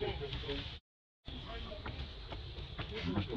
Thank you.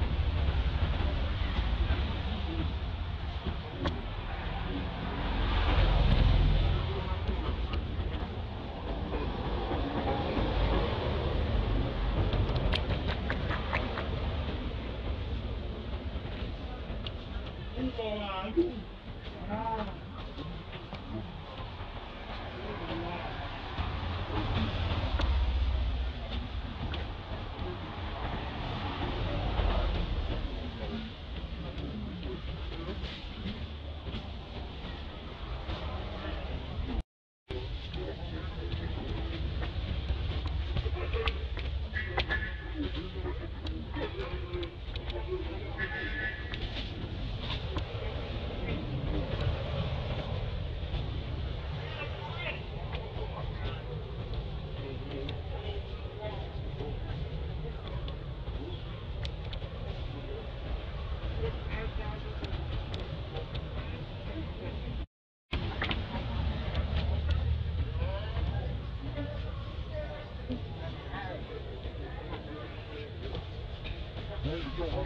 Cũng. Uh-huh.